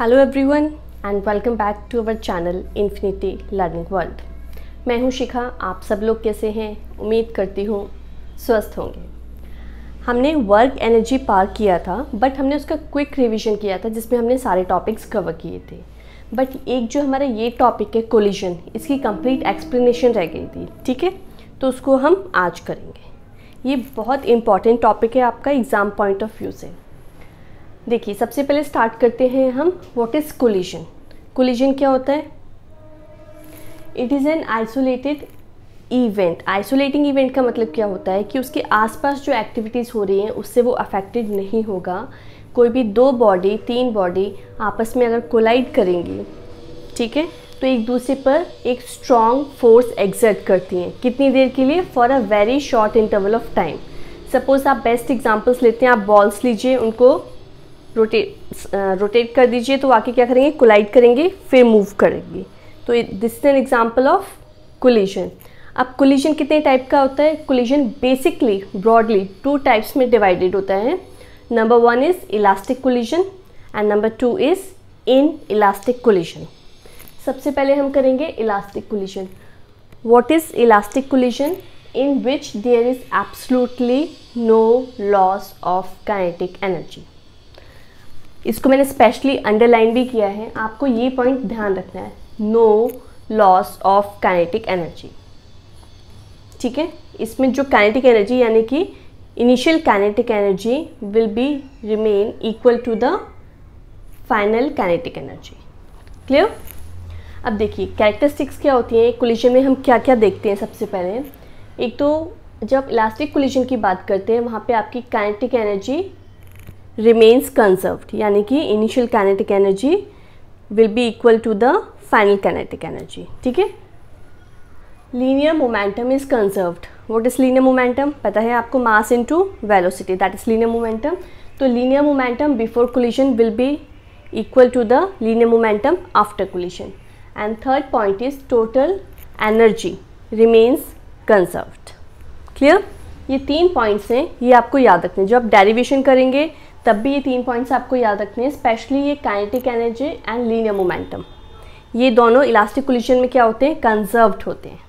Hello everyone and welcome back to our channel infinity learning world मैं हूँ शिखा, आप सब लोग कैसे हैं? उम्मीद करती हूँ स्वस्थ होंगे। हमने वर्क एनर्जी पार किया था बट हमने उसका क्विक रिवीजन किया था जिसमें हमने सारे टॉपिक्स कवर किए थे। बट एक जो हमारा ये टॉपिक है कोलिजन इसकी कंप्लीट एक्सप्लेनेशन रह गई थी, ठीक है? तो उसको हम आज करेंगे। ये बहुत इंपॉर्टेंट टॉपिक है आपका एग्ज़ाम पॉइंट ऑफ़ व्यू से। देखिए, सबसे पहले स्टार्ट करते हैं हम व्हाट इज़ कोलिजन कोलिजन क्या होता है? It is an isolated event isolating event का मतलब क्या होता है? कि उसके आसपास जो एक्टिविटीज़ हो रही हैं, उससे वो अफेक्टेड नहीं होगा। कोई भी दो बॉडी तीन बॉडी आपस में अगर कोलाइड करेंगी, ठीक है? तो एक दूसरे पर एक स्ट्रॉन्ग फोर्स एग्जर्ट करती हैं। कितनी देर के लिए? For a very short interval of time suppose आप बेस्ट एग्जांपल्स लेते हैं, आप बॉल्स लीजिए, उनको रोटेट रोटेट कर दीजिए तो आके क्या करेंगे? कोलाइड करेंगे, फिर मूव करेंगे। तो this is an example of collision अब कोलिजन कितने टाइप का होता है? Collision basically broadly two types में डिवाइडेड होता है। Number one is elastic collision and number two is inelastic collision सबसे पहले हम करेंगे elastic collision what is elastic collision in which there is absolutely no loss of kinetic energy इसको मैंने specially underline भी किया है। आपको ये पॉइंट ध्यान रखना है। No loss of kinetic energy ठीक है? इसमें जो काइनेटिक एनर्जी यानी कि initial kinetic energy will be remain equal to the final kinetic energy clear अब देखिए कैरेक्टरिस्टिक्स क्या होती हैं? कोलिजन में हम क्या क्या देखते हैं सबसे पहले? एक तो जब इलास्टिक कोलिजन की बात करते हैं, वहाँ पे आपकी काइनेटिक एनर्जी रिमेन्स कंजर्व्ड यानी कि initial kinetic energy will be equal to the final kinetic energy ठीक है? Linear momentum is conserved what is linear momentum पता है आपको? Mass into velocity that is linear momentum तो linear momentum before collision will be equal to the linear momentum after collision and third point is total energy remains conserved clear ये तीन points हैं, ये आपको याद रखने जो आप डेरिवेशन करेंगे तब भी ये तीन पॉइंट्स आपको याद रखने हैं स्पेशली ये kinetic energy and linear momentum ये दोनों इलास्टिक कोलिशन में क्या होते हैं? कंजर्व्ड होते हैं.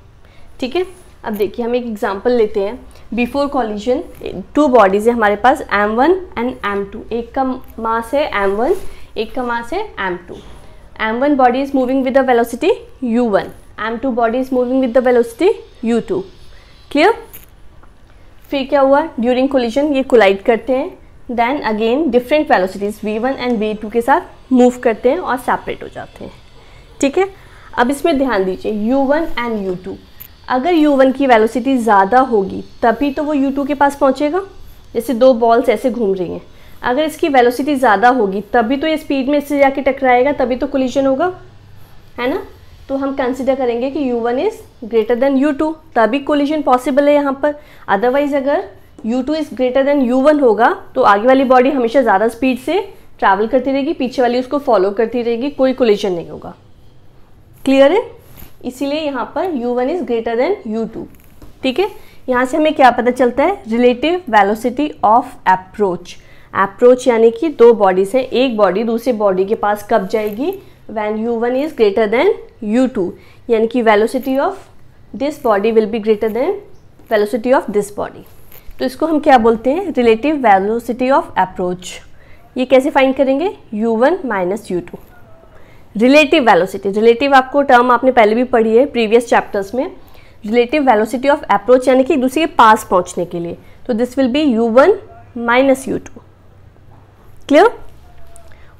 ठीक है? अब देखिए, हम एक एग्जांपल लेते हैं. बिफोर कॉलिजन टू बॉडीज है हमारे पास m one and m two एक का मास है एम वन एक का मास है m two m one body is moving with the velocity u one m two body is moving with the velocity u two clear फिर क्या हुआ? During collision ये कोलाइड करते हैं. Then again different velocities v one and v two के साथ move करते हैं और सेपरेट हो जाते हैं। ठीक है? अब इसमें ध्यान दीजिए u one and u two अगर यू वन की वेलोसिटी ज़्यादा होगी, तभी तो वो यू टू के पास पहुँचेगा। जैसे दो बॉल्स ऐसे घूम रही हैं। अगर इसकी वेलोसिटी ज़्यादा होगी, तभी तो ये स्पीड में इससे जाके टकराएगा, तभी तो कोलिजन होगा। है ना? तो हम कंसिडर करेंगे कि u one is greater than u two तभी कोलिजन पॉसिबल है यहाँ पर। अदरवाइज़ अगर u2 to is greater then u1 होगा तो आगे वाली बॉडी हमेशा ज़्यादा स्पीड से ट्रैवल करती रहेगी, पीछे वाली उसको फॉलो करती रहेगी, कोई कोलिजन नहीं होगा। क्लियर है? इसीलिए यहाँ पर u1 is greater than u2 ठीक है? यहाँ से हमें क्या पता चलता है? Relative velocity of approach approach यानी कि दो बॉडीज हैं। एक बॉडी दूसरी बॉडी के पास कब जाएगी? When u one is greater than u two यानी कि velocity of this body will be greater than velocity of this body तो इसको हम क्या बोलते हैं? रिलेटिव वेलोसिटी ऑफ़ अप्रोच ये कैसे फाइंड करेंगे? U1 one minus u two relative velocity relative आपको टर्म आपने पहले भी पढ़ी है प्रीवियस चैप्टर्स में. रिलेटिव वेलोसिटी ऑफ़ अप्रोच यानी कि दूसरे के पास पहुँचने के लिए. तो this will be u1 one minus u two clear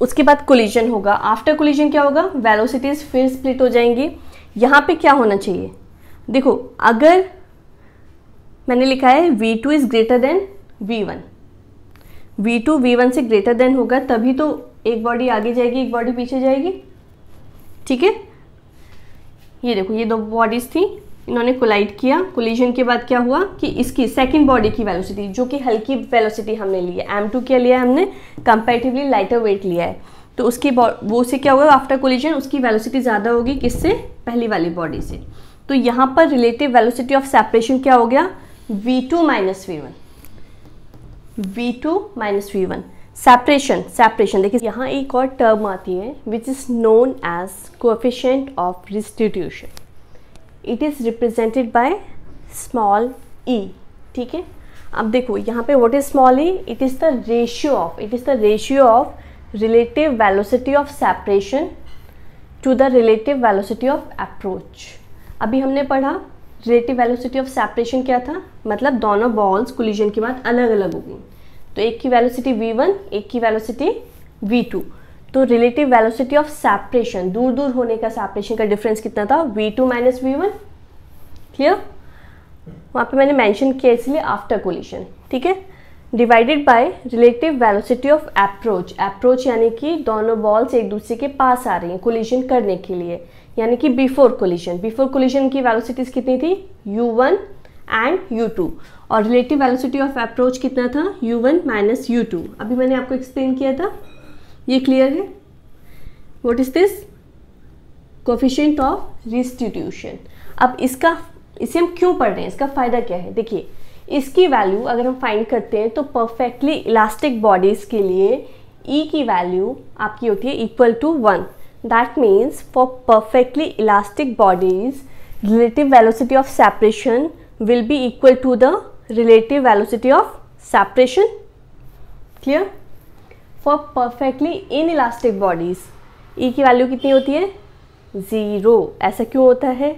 उसके बाद कोलिजन होगा. आफ्टर कोलिजन क्या होगा? वेलोसिटीज फिर स्प्लिट हो जाएँगी. यहाँ पे क्या होना चाहिए? देखो, अगर मैंने लिखा है v2 two is greater than v1 v2 two v one से ग्रेटर देन होगा, तभी तो एक बॉडी आगे जाएगी, एक बॉडी पीछे जाएगी। ठीक है? ये देखो, ये दो बॉडीज थी, इन्होंने कोलाइड किया। कोलिजन के बाद क्या हुआ कि इसकी सेकेंड बॉडी की वेलोसिटी जो कि हल्की वेलोसिटी हमने ली है एम टू क्या लिया है हमने? कंपेरेटिवली लाइटर वेट लिया है। तो उसकी वो से क्या हुआ? आफ्टर कोलिजन उसकी वेलोसिटी ज़्यादा होगी किससे? पहली वाली बॉडी से। तो यहाँ पर रिलेटिव वेलोसिटी ऑफ़ सेपरेशन क्या हो गया? V2 two minus v one v two minus v one separation separation देखिए, यहाँ एक और टर्म आती है which is known as coefficient of restitution it is represented by small e ठीक है? अब देखो, यहाँ पे what is small e it is the ratio of it is the ratio of relative velocity of separation to the relative velocity of approach अभी हमने पढ़ा relative velocity of separation क्या था? मतलब दोनों बॉल्स कोलिजन के बाद अलग अलग हो गई तो एक की वेलोसिटी v1 एक की वेलोसिटी v2 तो रिलेटिव वेलोसिटी ऑफ़ सेपरेशन दूर दूर होने का सेपरेशन का डिफरेंस कितना था? V2 two minus v one clear वहाँ पे मैंने मेंशन किया इसलिए आफ्टर कोलिशन ठीक है? Divided by relative velocity of approach approach यानी कि दोनों बॉल्स एक दूसरे के पास आ रही हैं कोलिशन करने के लिए। यानी कि बिफोर कोलिशन बिफोर कोलिशन की वेलोसिटीज कितनी थी? U1 एंड u2 और रिलेटिव वेलोसिटी ऑफ़ अप्रोच कितना था? U1 वन माइनस यू अभी मैंने आपको एक्सप्लेन किया था। ये क्लियर है? What is this coefficient of restitution अब इसका, इसे हम क्यों पढ़ रहे हैं? इसका फ़ायदा क्या है? देखिए, इसकी वैल्यू अगर हम फाइंड करते हैं तो परफेक्टली इलास्टिक बॉडीज़ के लिए ई e की वैल्यू आपकी होती है equal to one means for perfectly elastic bodies relative velocity of separation will be equal to the relative velocity of separation clear for perfectly inelastic bodies e की value कितनी होती है? Zero ऐसा क्यों होता है?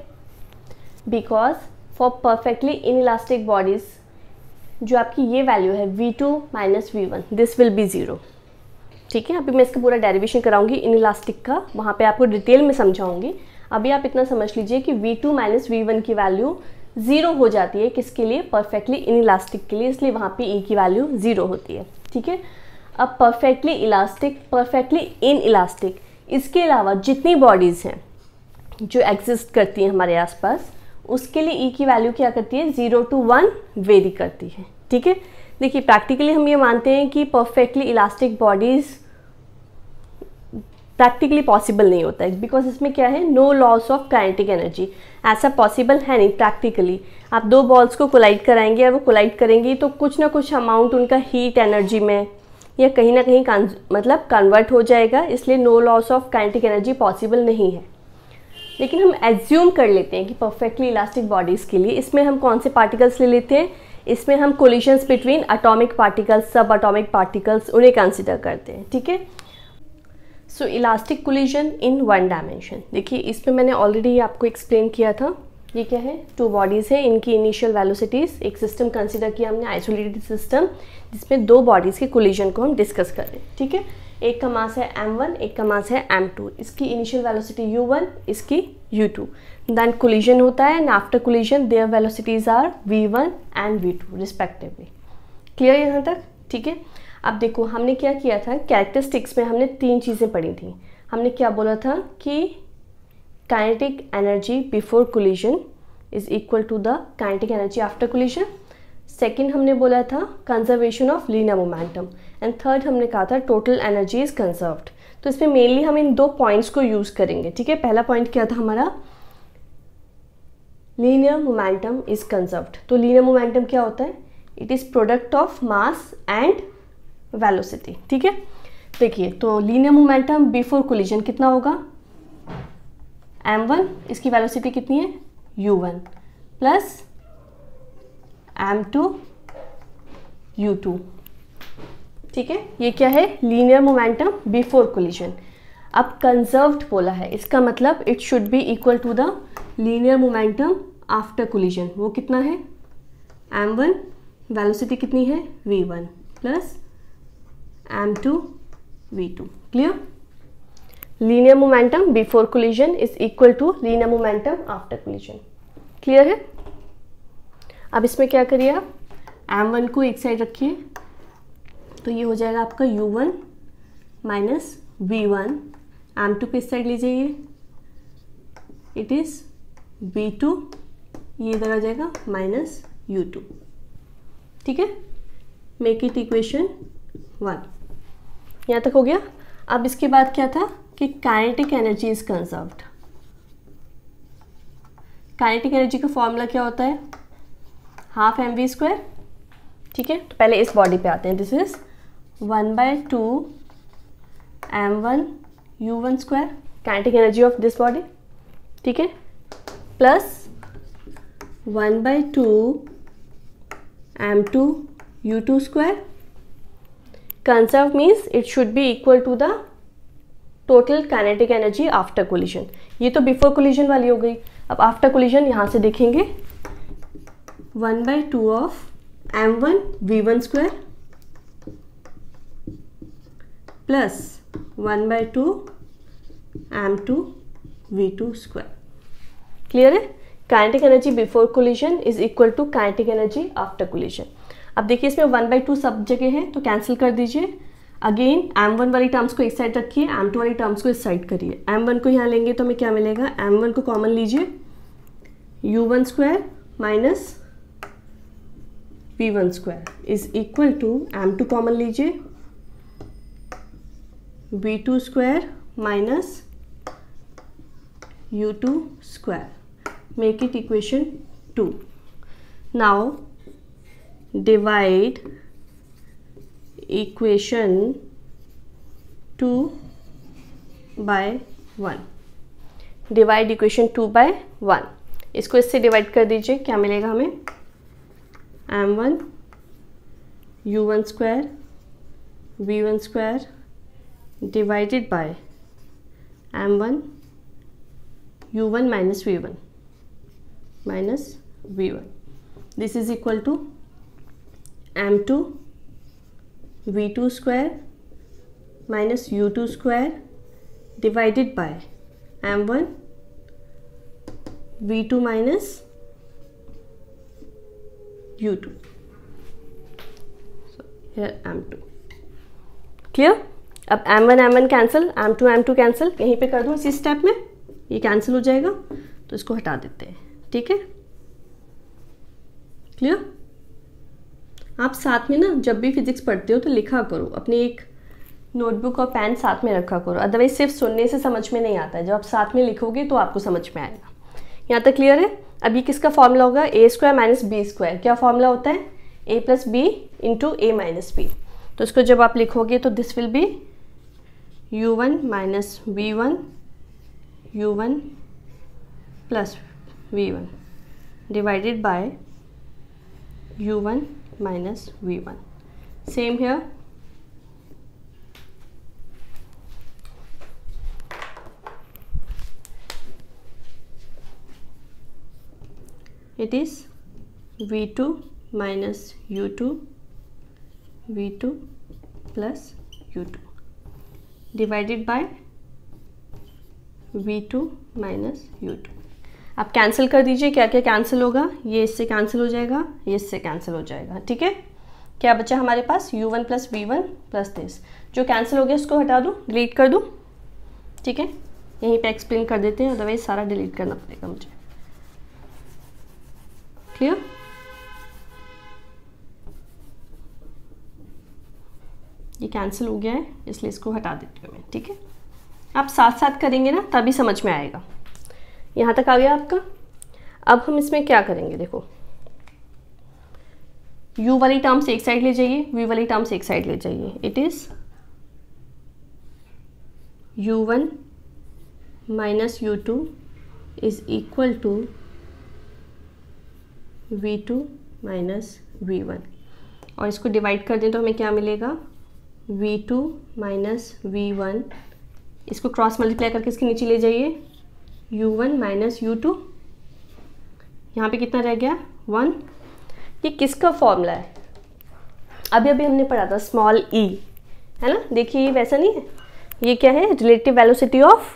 Because for perfectly inelastic bodies जो आपकी ये वैल्यू है v2 two minus v one this will be zero ठीक है, अभी मैं इसका पूरा डेरिवेशन कराऊँगी इन इलास्टिक का, वहाँ पे आपको डिटेल में समझाऊँगी। अभी आप इतना समझ लीजिए कि v2 two minus v one की वैल्यू ज़ीरो हो जाती है किसके लिए? परफेक्टली इन इलास्टिक के लिए, इसलिए वहाँ पे e की वैल्यू ज़ीरो होती है, ठीक है? अब perfectly elastic perfectly inelastic इसके अलावा जितनी बॉडीज़ हैं जो एग्जिस्ट करती हैं हमारे आसपास, उसके लिए ई e की वैल्यू क्या करती है? ज़ीरो टू वन वेरी करती है, ठीक है? देखिए प्रैक्टिकली हम ये मानते हैं कि perfectly elastic bodies practically possible नहीं होता है। बिकॉज़ इसमें क्या है? No loss of kinetic energy ऐसा पॉसिबल है नहीं प्रैक्टिकली आप दो बॉल्स को कोलाइड कराएँगे और वो कोलाइड करेंगी तो कुछ ना कुछ अमाउंट उनका हीट एनर्जी में या कहीं ना कहीं मतलब कन्वर्ट हो जाएगा। इसलिए no loss of kinetic energy possible नहीं है। लेकिन हम एज्यूम कर लेते हैं कि परफेक्टली इलास्टिक बॉडीज़ के लिए इसमें हम कौन से पार्टिकल्स ले लेते हैं? इसमें हम collisions between atomic particles subatomic particles उन्हें कंसिडर करते हैं। ठीक है? So elastic collision in one dimension देखिए, इसमें मैंने ऑलरेडी आपको एक्सप्लेन किया था। ये क्या है? टू बॉडीज़ है, इनकी इनिशियल वेलोसिटीज़ एक सिस्टम कंसिडर किया हमने आइसोलेटेड सिस्टम जिसमें दो बॉडीज़ के कोलिजन को हम डिस्कस कर रहे हैं। ठीक है? एक का मास है m1 एक का मास है m2 इसकी इनिशियल वेलोसिटी u1 इसकी u2 देन कोलिजन होता है and after collision their velocities are v1 and v2 respectively clear यहाँ तक? ठीक है? अब देखो, हमने क्या किया था? कैरेक्टरिस्टिक्स में हमने तीन चीज़ें पढ़ी थी। हमने क्या बोला था कि kinetic energy before collision is equal to the kinetic energy after collision second हमने बोला था conservation of linear momentum and third हमने कहा था टोटल एनर्जी इज़ कंजर्व्ड तो इसमें मेनली हम इन दो पॉइंट्स को यूज़ करेंगे, ठीक है? पहला पॉइंट क्या था हमारा? लीनियर मोमेंटम इज़ कंजर्व्ड तो लीनियर मोमेंटम क्या होता है? It is product of mass and velocity, ठीक है? देखिए तो लीनियर मोमेंटम बिफोर कोलिजन कितना होगा? M1 इसकी वेलोसिटी कितनी है? U1 प्लस m2 u2 ठीक है? ये क्या है? Linear momentum before collision. अब कंजर्व्ड बोला है, इसका मतलब it should be equal to the linear momentum after collision. वो कितना है? एम वन वेलोसिटी कितनी है? V one plus m two v two clear linear momentum before collision is equal to linear momentum after collision clear है? अब इसमें क्या करिए आप? एम वन को एक साइड रखिए। तो ये हो जाएगा आपका u1 one minus v one m two किस साइड लीजिए। ये इट इज़ वी टू ये इधर आ जाएगा माइनस यू टू ठीक है? मेक इट इक्वेशन वन यहाँ तक हो गया। अब इसके बाद क्या था कि kinetic energy is conserved kinetic energy का फॉर्मूला क्या होता है? हाफ़ एम वी स्क्वायर ठीक है? तो पहले इस बॉडी पे आते हैं। This is one by two m one u one square kinetic energy of this body ठीक है? Plus one by two m two u two square conserve means it should be equal to the total kinetic energy after collision ये तो before collision वाली हो गई। अब after collision यहाँ से देखेंगे। One by two of m one v one square plus one by two m two v two square clear है? Kinetic energy before collision is equal to kinetic energy after collision अब देखिए इसमें one by two सब जगह है तो cancel कर दीजिए। अगेन एम वन वाली टर्म्स को एक साइड रखिए एम टू वाली टर्म्स को इस साइड करिए। एम वन को यहाँ लेंगे तो हमें क्या मिलेगा? एम वन को कॉमन लीजिए। U one square minus v one square is equal to m two common लीजिए। V two square minus u two square make it equation two now divide equation two by one divide equation two by one इसको इससे divide कर दीजिए, क्या मिलेगा हमें? M one u one square v one square divided by m one u one minus v one minus v one this is equal to m two v2 square, minus u2 square, divided by m1 v2 minus u2 so, here m2 clear अब m1 m1 cancel m2 m2 cancel यहीं पे कर दूँ इसी step में? ये cancel हो जाएगा तो इसको हटा देते हैं। ठीक है? क्लियर आप साथ में ना, जब भी फिजिक्स पढ़ते हो तो लिखा करो। अपनी एक नोटबुक और पेन साथ में रखा करो। अदरवाइज़ सिर्फ़ सुनने से समझ में नहीं आता है। जब आप साथ में लिखोगे तो आपको समझ में आएगा। यहाँ तक क्लियर है? अभी किसका फॉर्मूला होगा? A square minus b square क्या फॉर्मूला होता है? A plus b into a minus b तो इसको जब आप लिखोगे तो this will be u one minus v one u one plus v one divided by u1 minus v1 same here. It is v2 minus u2 v2 plus u2 divided by v2 minus u2 आप cancel कर दीजिए क्या क्या cancel होगा? ये इससे cancel हो जाएगा, ये इससे कैंसिल हो जाएगा, ठीक है? क्या बचा हमारे पास? U1 one plus v one plus this जो कैंसिल हो गया, उसको हटा दूँ डिलीट कर दूँ, ठीक है? यहीं पे एक्सप्लेन कर देते हैं अदरवाइज़ सारा डिलीट करना पड़ेगा मुझे। क्लियर ये कैंसिल हो गया है, इसलिए इसको हटा देती हूँ मैं, ठीक है? आप साथ साथ करेंगे ना, तभी समझ में आएगा। यहाँ तक आ गया आपका। अब हम इसमें क्या करेंगे, देखो। U वाली टर्म से एक साइड ले जाइए, v वाली टर्म से एक साइड ले जाइए। It is u one minus u two is equal to v two minus v one और इसको डिवाइड कर दें तो हमें क्या मिलेगा? V2 two minus v one इसको क्रॉस मल्टीप्लाई करके इसके नीचे ले जाइए। U one minus u two यहाँ पर कितना रह गया? वन ये किसका फॉर्मूला है? अभी अभी हमने पढ़ा था स्मॉल ई e, है ना? देखिए ये वैसा नहीं है। ये क्या है? Relative velocity of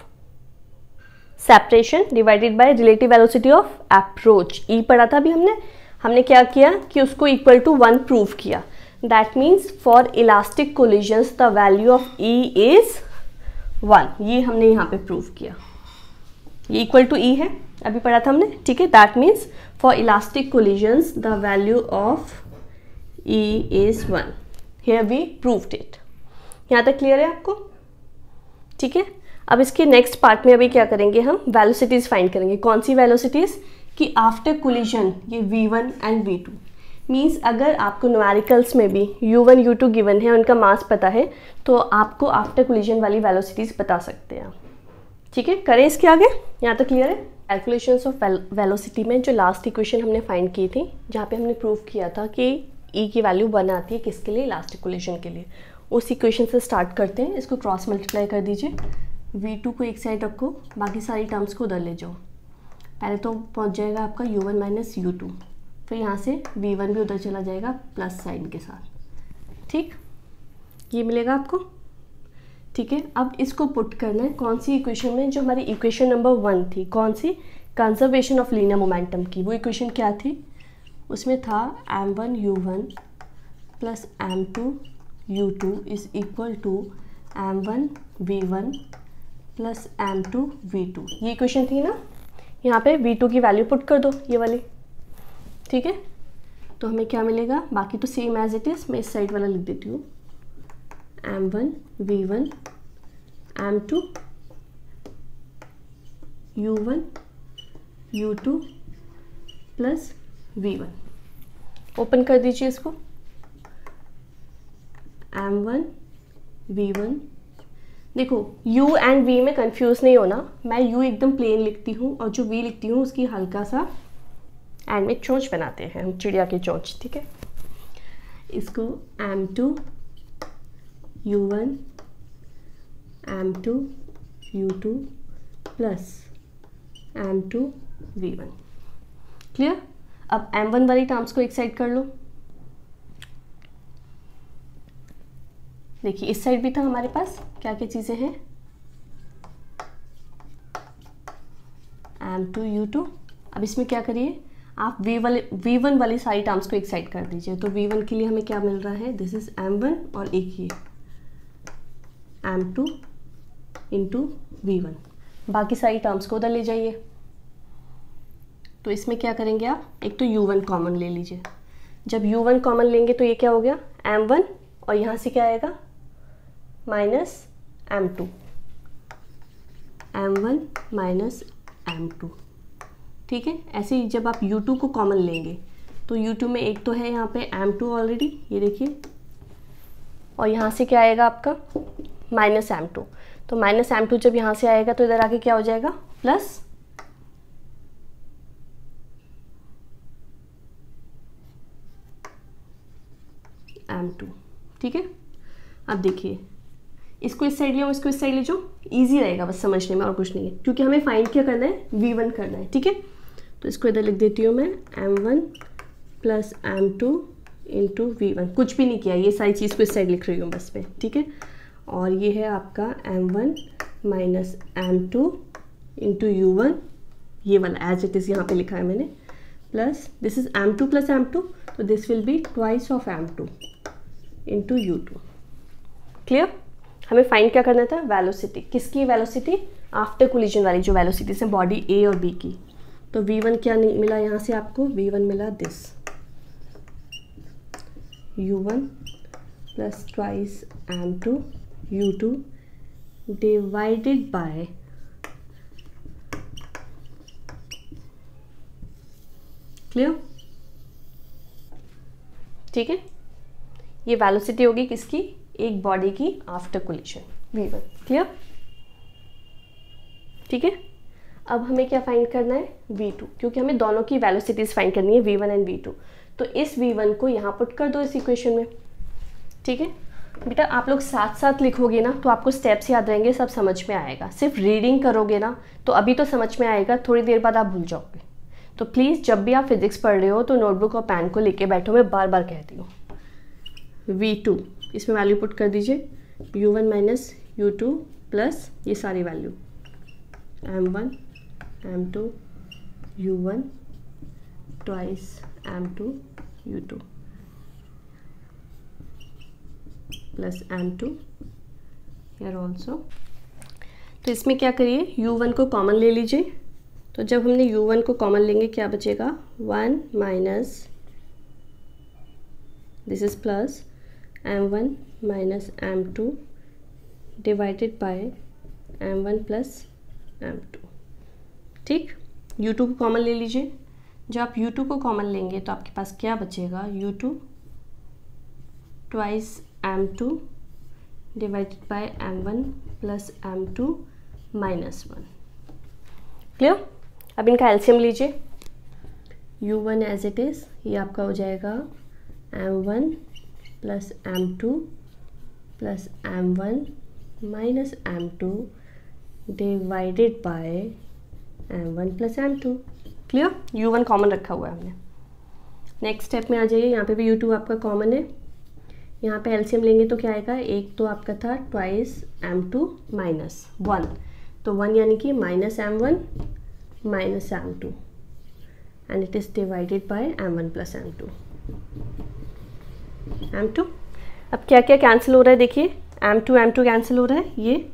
separation divided by relative velocity of approach e पढ़ा था अभी हमने। हमने क्या किया? कि उसको इक्वल टू वन प्रूव किया। That means for elastic collisions the value of e is one ये हमने यहाँ पे प्रूव किया। ये इक्वल टू ई है। अभी पढ़ा था हमने। ठीक है? That means for elastic collisions the value of e is one here we proved it यहाँ तक क्लियर है आपको? ठीक है? अब इसके नेक्स्ट पार्ट में अभी क्या करेंगे हम? वेलोसिटीज़ फाइंड करेंगे। कौन सी वेलोसिटीज़ कि आफ्टर कोलिजन ये v1 एंड v2 मीन्स अगर आपको न्यूमेरिकल्स में भी u one u two given है, उनका मास पता है तो आपको आफ्टर कोलिजन वाली वेलोसिटीज़ बता सकते हैं ठीक है? करें इसके आगे? यहाँ तक क्लियर है? कैलकुलेशन ऑफ़ वेलोसिटी में जो लास्ट इक्वेशन हमने फाइंड की थी, जहाँ पे हमने प्रूव किया था कि ई e की वैल्यू वन आती है किसके लिए? लास्ट इक्वेशन के लिए। उस इक्वेशन से स्टार्ट करते हैं। इसको क्रॉस मल्टीप्लाई कर दीजिए। वी टू को एक साइड रखो। बाकी सारी टर्म्स को उधर ले जाओ। पहले तो पहुँच जाएगा आपका u one minus u two फिर यहाँ से वी वन भी उधर चला जाएगा प्लस साइन के साथ। ठीक? ये मिलेगा आपको? ठीक है? अब इसको पुट करना है, कौन सी इक्वेशन में? जो हमारी इक्वेशन नंबर वन थी, कौन सी? कंजर्वेशन ऑफ़ लीनियर मोमेंटम की। वो इक्वेशन क्या थी? उसमें था m one u one plus m two u two is equal to m one v one plus m two v two ये इक्वेशन थी ना? यहाँ पे वी टू की वैल्यू पुट कर दो, ये वाली। ठीक है? तो हमें क्या मिलेगा? बाकी तो सेम एज इट इज़ मैं इस साइड वाला लिख देती हूँ। M one v one m two u one u two plus v one open कर दीजिए इसको। एम वन वी वन देखो, u एंड v में कंफ्यूज नहीं होना। मैं u एकदम प्लेन लिखती हूँ और जो v लिखती हूँ, उसकी हल्का सा एंड में चोंच बनाते हैं हम चिड़िया की चोंच, ठीक है? इसको m two u one m two u two plus m two v one clear अब एम वन वाली टर्म्स को एक साइड कर लो। देखिए, इस साइड भी था हमारे पास। क्या क्या चीज़ें हैं? एम टू यू टू अब इसमें क्या करिए? आप वी वाले वी वन वाली सारी टर्म्स को एक साइड कर दीजिए। तो वी वन के लिए हमें क्या मिल रहा है? दिस इज़ एम वन और एक ये। M two into v one बाकी सारी टर्म्स को उधर ले जाइए। तो इसमें क्या करेंगे आप? एक तो यू वन कॉमन ले लीजिए। जब यू वन कॉमन लेंगे तो ये क्या हो गया? एम वन और यहाँ से क्या आएगा? Minus m two m one minus m two ठीक है? ऐसे ही जब आप U2 को कॉमन लेंगे तो यू U2 में एक तो है यहाँ पे M2 ऑलरेडी ये देखिए। और यहाँ से क्या आएगा आपका? Minus m two. तो माइनस एम टू जब यहाँ से आएगा तो इधर आके क्या हो जाएगा? Plus m two. ठीक है? अब देखिए, इसको इस साइड ले इसको इस साइड ले जाओ। इजी रहेगा बस समझने में और कुछ नहीं है, क्योंकि हमें फाइंड क्या करना है? वी वन करना है, ठीक है? तो इसको इधर लिख देती हूँ मैं m one plus m two into v one कुछ भी नहीं किया, ये सारी चीज़ को इस साइड लिख रही हूँ बस पे ठीक है? और ये है आपका m one minus m two into u one ये वाला एज इट इज़ यहाँ पे लिखा है मैंने. Plus this is m two plus m two तो this will be twice of m two into u two clear हमें फाइंड क्या करना था? वेलोसिटी किसकी वेलोसिटी आफ्टर कोलिजन वाली, जो वेलोसिटीज है बॉडी ए और बी की. तो वी वन क्या नहीं मिला यहाँ से आपको? वी वन मिला this u one plus twice m two u two divided by clear ठीक है? ये वेलोसिटी होगी किसकी? एक बॉडी की after collision v one clear ठीक है? अब हमें क्या फाइंड करना है? वी टू क्योंकि हमें दोनों की वेलोसिटीज़ फाइंड करनी है v one and v two तो इस वी वन को यहाँ पुट कर दो इस इक्वेशन में. ठीक है? बेटा, आप लोग साथ साथ लिखोगे ना तो आपको स्टेप्स याद रहेंगे, सब समझ में आएगा। सिर्फ़ रीडिंग करोगे ना तो अभी तो समझ में आएगा, थोड़ी देर बाद आप भूल जाओगे। तो प्लीज़ जब भी आप फिजिक्स पढ़ रहे हो तो नोटबुक और पेन को लेके बैठो, मैं बार बार कहती हूँ। वी टू इसमें वैल्यू पुट कर दीजिए। U one minus u two plus ये सारी value m one m two u one twice m two u two plus m two here also तो इसमें क्या करिए? यू वन को कॉमन ले लीजिए। तो जब हमने यू वन को कॉमन लेंगे, क्या बचेगा? One minus this is plus m one minus m two divided by m one plus m two ठीक? यू टू को कॉमन ले लीजिए। जब आप यू टू को कॉमन लेंगे तो आपके पास क्या बचेगा? U two twice m two divided by m one plus m two minus one clear अब इनका एल्शियम लीजिए। U one as it is ये आपका हो जाएगा m one plus m two plus m one minus m two divided by m one plus m two clear u one common रखा हुआ है हमने। नेक्स्ट स्टेप में आ जाइए, यहाँ पे भी यू टू आपका कॉमन है। यहाँ पे एल्शियम लेंगे तो क्या आएगा? एक तो आपका था twice m two minus one. तो वन यानी कि minus m one, minus m two. And it is divided by m one plus m two. M two? अब क्या क्या कैंसिल हो रहा है देखिए। M two m two cancel हो रहा है। ये।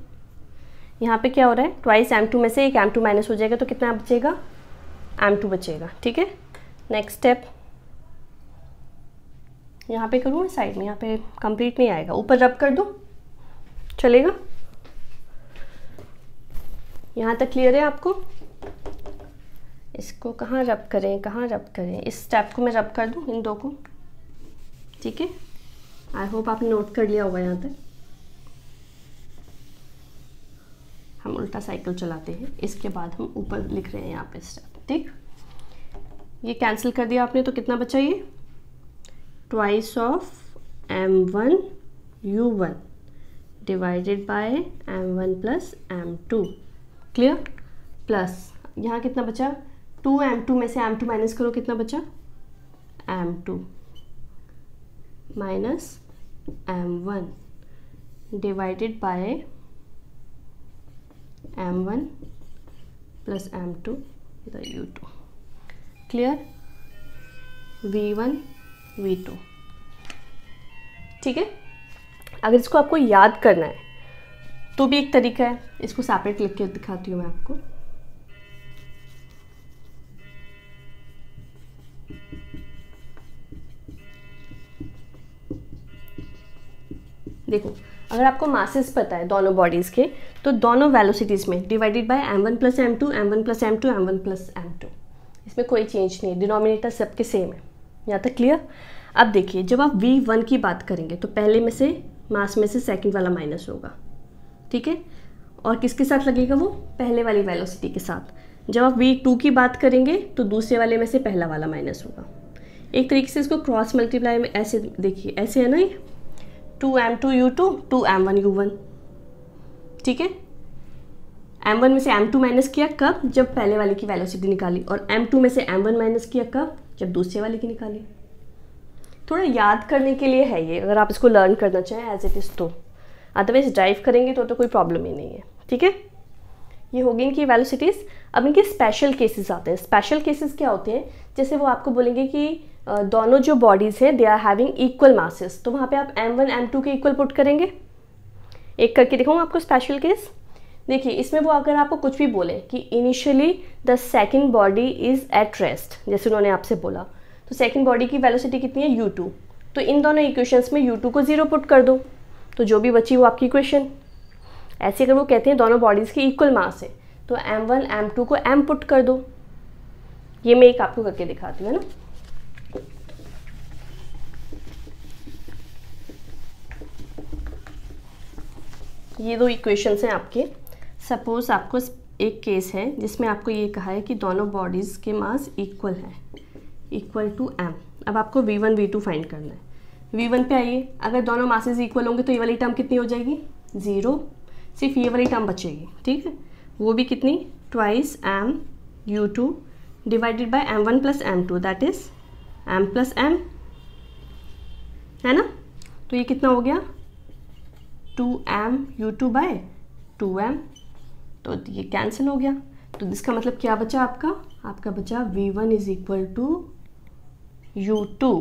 यहाँ पे क्या हो रहा है? ट्वाइस एम टू में से एक एम टू माइनस हो जाएगा तो कितना बचेगा? एम टू बचेगा। ठीक है? नेक्स्ट स्टेप यहाँ पे करूँ साइड में? यहाँ पे कंप्लीट नहीं आएगा। ऊपर रब कर दूँ? चलेगा? यहाँ तक क्लियर है आपको? इसको कहाँ रब करें, कहाँ रब करें? इस स्टेप को मैं रब कर दूँ, इन दो को? ठीक है? आई होप आपने नोट कर लिया होगा यहाँ तक। हम उल्टा साइकिल चलाते हैं। इसके बाद हम ऊपर लिख रहे हैं यहाँ पे स्टेप ठीक? ये कैंसिल कर दिया आपने तो कितना बचा ये? Twice of m one u one divided by m one plus m two clear plus यहाँ कितना बचा? टू एम टू में से एम टू माइनस करो, कितना बचा? M two minus m one divided by m one plus m two the u two clear v one v two ठीक है? अगर इसको आपको याद करना है तो भी एक तरीका है। इसको सेपरेट लिख के दिखाती हूँ मैं आपको। देखो, अगर आपको मासेस पता है दोनों बॉडीज़ के तो दोनों वेलोसिटीज़ में divided by m one plus m two m one plus m two m one plus m two इसमें कोई चेंज नहीं है। डिनोमिनेटर सबके सेम है। यहाँ तक क्लियर अब देखिए, जब आप वी वन की बात करेंगे तो पहले में से मास में से सेकंड वाला माइनस होगा। ठीक है? और किसके साथ लगेगा वो? पहले वाली वेलोसिटी के साथ। जब आप वी टू की बात करेंगे तो दूसरे वाले में से पहला वाला माइनस होगा। एक तरीके से इसको क्रॉस मल्टीप्लाई में ऐसे देखिए, ऐसे है ना ये? Two m two u two two m one u one ठीक है? एम वन में से एम टू माइनस किया कब? जब पहले वाले की वेलोसिटी निकाली और एम टू में से एम वन माइनस किया कब? जब दूसरे वाले की निकाली। थोड़ा याद करने के लिए है ये, अगर आप इसको लर्न करना चाहें एज इट इज़ तो। अदरवाइज़ ड्राइव करेंगे तो तो कोई प्रॉब्लम ही नहीं है, ठीक है? ये होगी इनकी वेलोसिटीज़ अब इनके स्पेशल केसेस आते हैं। स्पेशल केसेस क्या होते हैं? जैसे वो आपको बोलेंगे कि दोनों जो बॉडीज़ हैं they are having equal masses तो वहाँ पे आप एम वन एम टू के इक्वल पुट करेंगे। एक करके दिखाऊँ आपको स्पेशल केस देखिए, इसमें वो अगर आपको कुछ भी बोले कि initially the second body is at rest जैसे उन्होंने आपसे बोला तो सेकेंड बॉडी की वेलोसिटी कितनी है? यू टू तो इन दोनों इक्वेशंस में यू टू को ज़ीरो पुट कर दो। तो जो भी बची वो आपकी इक्वेशन ऐसे अगर वो कहते हैं दोनों बॉडीज़ की इक्वल मास है तो एम वन एम टू को एम पुट कर दो। ये मैं एक आपको करके दिखाती हूँ, है ना? ये दो इक्वेशंस हैं आपके। सपोज़ आपको एक केस है, जिसमें आपको ये कहा है कि दोनों बॉडीज़ के मास इक्वल है इक्वल टू एम अब आपको v one v two find करना है। वी वन पे आइए। अगर दोनों मासेज इक्वल होंगे तो ये वाली टर्म कितनी हो जाएगी? ज़ीरो सिर्फ़ ये वाली टर्म बचेगी, ठीक है? वो भी कितनी? Twice m u two divided by m one plus m two that is m plus m है ना? तो ये कितना हो गया? Two m u two by two m तो ये कैंसिल हो गया। तो इसका मतलब क्या बचा आपका? आपका बचा v one is equal to u two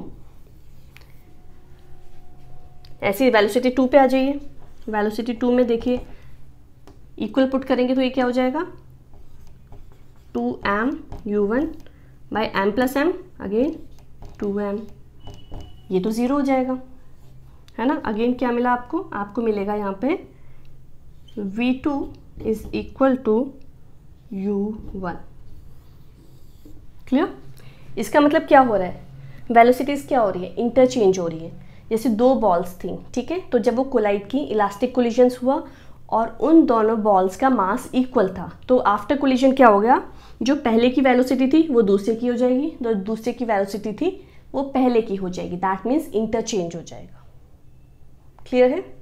ऐसी वेलोसिटी टू पे आ जाइए। वेलोसिटी टू में देखिए इक्वल पुट करेंगे तो ये क्या हो जाएगा? Two m u one by m plus m again two m ये तो ज़ीरो हो जाएगा। है ना? अगेन क्या मिला आपको? आपको मिलेगा यहाँ पे v2 two equal to u one clear इसका मतलब क्या हो रहा है? वेलोसिटीज़ क्या हो रही है? इंटरचेंज हो रही है। जैसे दो बॉल्स थी, ठीक है? तो जब वो कोलाइड की इलास्टिक कोलिजन्स हुआ और उन दोनों बॉल्स का मास इक्वल था तो आफ्टर कोलिजन क्या हो गया? जो पहले की वेलोसिटी थी, वो दूसरे की हो जाएगी। जो दूसरे की वेलोसिटी थी, वो पहले की हो जाएगी। दैट मीन्स इंटरचेंज हो जाएगा। क्लियर है?